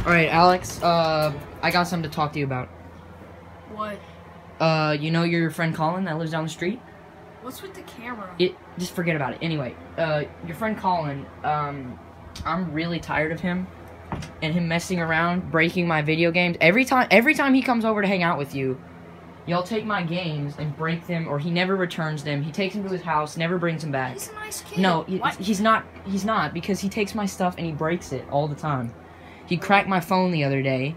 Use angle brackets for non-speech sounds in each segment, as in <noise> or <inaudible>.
All right, Alex. Uh, I got something to talk to you about. What? Uh, you know your friend Colin that lives down the street? What's with the camera? It just forget about it. Anyway, uh, your friend Colin. Um, I'm really tired of him and him messing around, breaking my video games. Every time, every time he comes over to hang out with you, y'all take my games and break them, or he never returns them. He takes them to his house, never brings them back. He's a nice kid. No, he- he's not. He's not because he takes my stuff and he breaks it all the time. He cracked my phone the other day,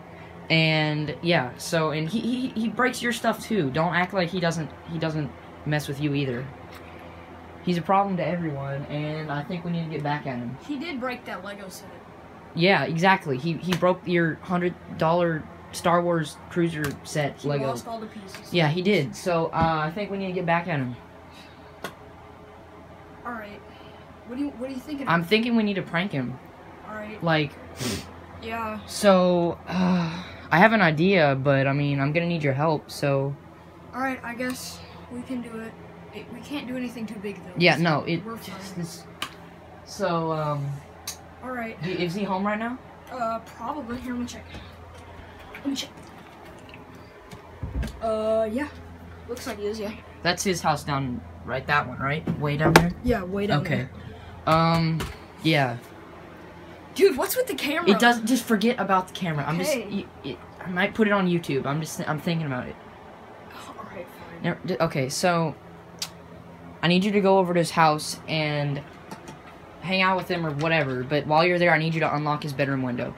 and yeah. So and he he, he breaks your stuff too. Don't act like he doesn't. He doesn't mess with you either. He's a problem to everyone, and I think we need to get back at him. He did break that Lego set. Yeah, exactly. He he broke your hundred dollar Star Wars cruiser set He Lego. lost all the pieces. Yeah, he did. So uh, I think we need to get back at him. All right. What do you What are you thinking? I'm thinking we need to prank him. All right. Like, Yeah. so uh, I have an idea, but I mean, I'm gonna need your help. So All right. I guess we can do it. it we can't do anything too big though. yeah, no, it We're just fine. this. So um, All right. is he home right now? Uh, probably. Here, let me check. Let me check. Uh, yeah. Looks like he is. Yeah. That's his house down right. That one, right? Way down there. Yeah. Way down there Okay. Um, yeah. Dude, what's with the camera? It does. Just forget about the camera. I'm just. Okay. It, I might put it on YouTube. I'm just. I'm thinking about it. All right. Fine. Okay, so I need you to go over to his house and hang out with him or whatever. But while you're there, I need you to unlock his bedroom window.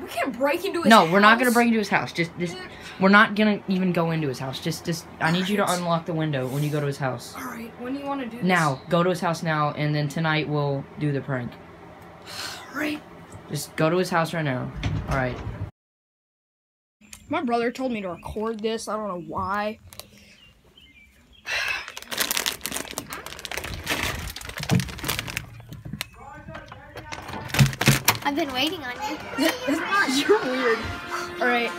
We can't break into his. No, we're not gonna break into his house. Just, just, we're not gonna even go into his house. Just, just, I need you to unlock the window when you go to his house. All right. When do you want to do this? Now, go to his house now, and then tonight we'll do the prank. All right. Just go to his house right now. All right. My brother told me to record this. I don't know why. I've been waiting on you. <laughs> You're weird. All right.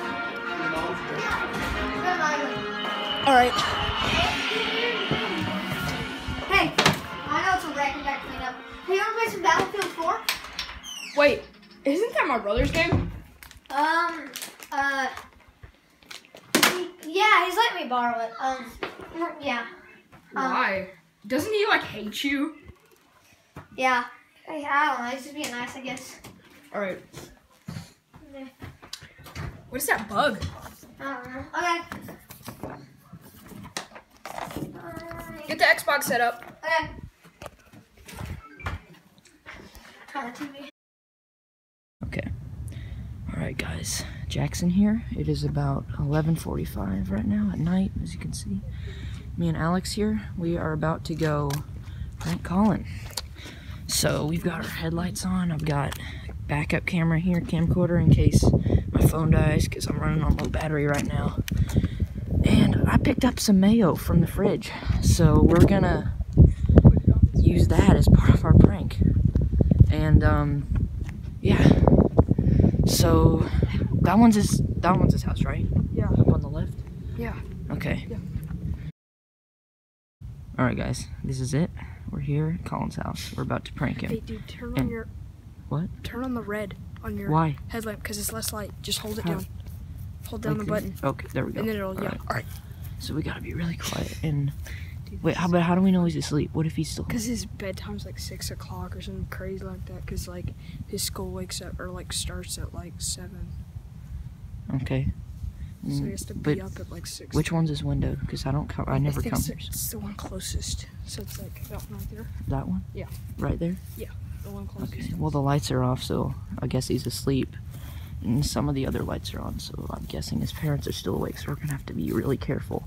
All right. Hey, I know it's a wreck and got cleaned up. Hey, you wanna play some Battlefield 4? Wait, isn't that my brother's game? Um, uh, yeah, he's letting me borrow it. Um, yeah, Um, Why? Doesn't he like hate you? yeah. I don't know, he's just being nice, I guess. All right. What is that bug? I don't know. Okay. Get the Xbox set up. Okay. Turn the TV. Guys. Jackson here. It is about 11:45 right now at night, as you can see. Me and Alex here. We are about to go prank Colin. So we've got our headlights on. I've got backup camera here, camcorder in case my phone dies, because I'm running on low battery right now. And I picked up some mayo from the fridge, so we're gonna use that as part of our prank. And um, yeah. So that one's his that one's his house, right? Yeah. Up on the left? Yeah. Okay. Yeah. Alright guys, this is it. We're here at Colin's house. We're about to prank him. Hey, dude, turn on And- your. What? Turn on the red on your Why? headlamp because it's less light. Just hold it How? down. Hold down Like the this? button, Okay, there we go. and then it'll yeah. Alright. All right. So we gotta be really quiet and wait, how but how do we know he's asleep? What if he's still Cause his bedtime's like six o'clock or something crazy like that. Cause like his school wakes up or like starts at like seven, Okay. so Mm, he has to but be up at like six. Which one's his window? Because I don't come I never it's, here. it's the one closest. So it's like that one right there. That one? Yeah. Right there? Yeah. The one closest. Okay. Well the lights are off, so I guess he's asleep. And some of the other lights are on, so I'm guessing his parents are still awake, so we're gonna have to be really careful.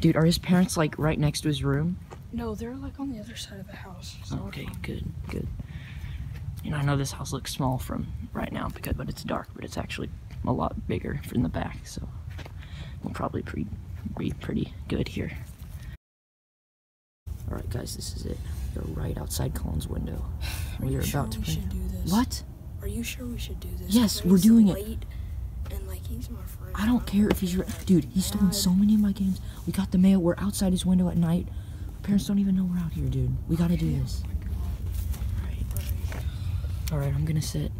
Dude, are his parents like right next to his room? No, they're like on the other side of the house. So Okay, good, good. You know, I know this house looks small from right now because, but it's dark, but it's actually a lot bigger from the back, so we'll probably pre- be pretty good here. All right, guys, this is it. We're right outside Colin's window. <sighs> We are sure about to we should do this? What? Are you sure we should do this? Yes, we're doing it. And like he's my friend. I don't care if he's re- dude. He's stolen so many of my games. We got the mail. We're outside his window at night. Parents don't even know we're out here, dude. We gotta do this. All right, all right. I'm gonna set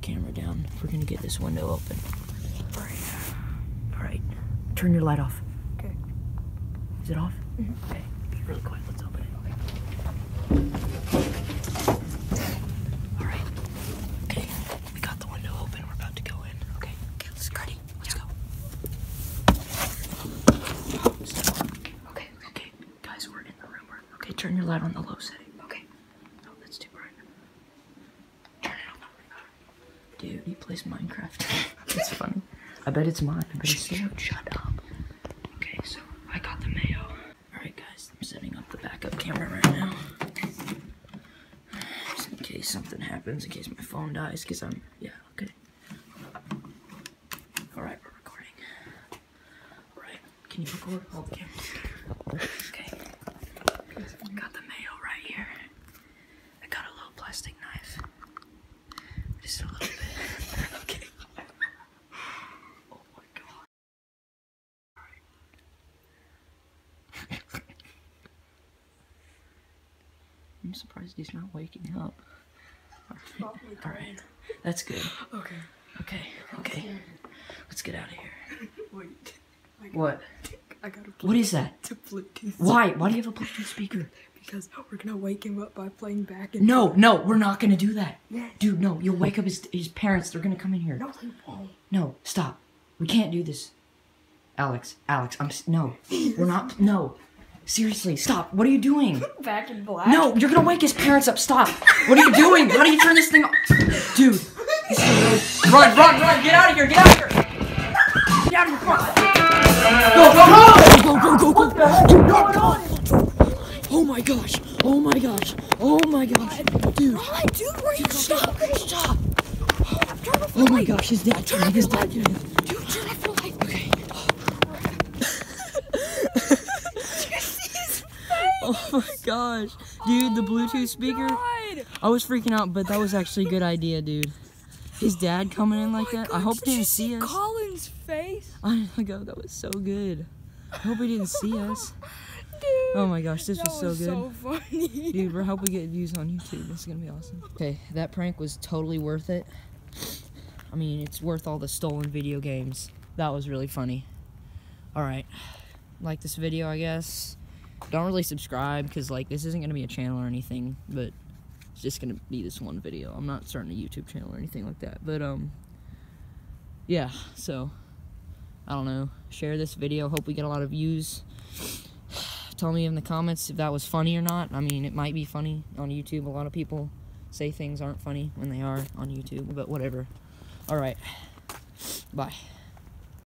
camera down. We're gonna get this window open. Alright. Alright. Turn your light off. Okay. Is it off? Mm-hmm. Okay. Be really quiet. Let's open it. Alright. Okay. We got the window open. We're about to go in. Okay. Okay, let's go. Ready? Let's go. Okay, okay. Guys, we're in the room. We're, okay, turn your light on the low setting. Okay. No, that's too bright. Turn it up. Dude, he plays Minecraft. <laughs> That's funny. I bet it's mine. I bet it's yours. Shut up. Okay, so I got the mayo. Alright, guys, I'm setting up the backup camera right now. Just in case something happens, in case my phone dies, because I'm. Yeah, okay. Alright, we're recording. Alright, can you record? Hold the camera. Got the mayo right here. I got a little plastic knife. Just a little bit. <laughs> okay. Oh my god. I'm surprised he's not waking up. Alright. Alright. That's good. Okay. Okay. Okay. Let's get out of here. <laughs> Wait. What? I got a What is that? to Bluetooth. Why? Why do you have a Bluetooth speaker? <laughs> Because we're gonna wake him up by playing back and No, no, we're not gonna do that. Yes. Dude, no, you'll wake up his, his parents. They're gonna come in here. No, they won't. No, stop. We can't do this. Alex, Alex, I'm no. We're not. <laughs> No. Seriously, stop. What are you doing? <laughs> Back in black. No, you're gonna wake his parents up. Stop. What are you doing? How do you turn this thing off? Dude. this is really- Run, run, run. Get out of here. Get out of here. Gosh. Oh my gosh. Oh my gosh. Dude. Dude? Where you stop? Stop. Oh my gosh, his dad. Turn his dad. Dude, turn off the light. Okay. <laughs> Oh my gosh. Dude, the oh Bluetooth speaker. I was freaking out, but that was actually a good idea, dude. His dad coming in oh like that. I hope he didn't see us. Colin's face. Oh my god, that was so good. I hope he didn't see us. <laughs> Dude. Oh my gosh, this that was so was good. so funny. <laughs> Dude, we hope we get views on YouTube. This is gonna be awesome. Okay, that prank was totally worth it. I mean, it's worth all the stolen video games. That was really funny. Alright. Like this video, I guess. Don't really subscribe, because, like, this isn't gonna be a channel or anything, but it's just gonna be this one video. I'm not starting a YouTube channel or anything like that. But, um, yeah, so, I don't know. Share this video. Hope we get a lot of views tell me in the comments if that was funny or not. I mean, it might be funny on YouTube. A lot of people say things aren't funny when they are on YouTube, but whatever. All right. Bye.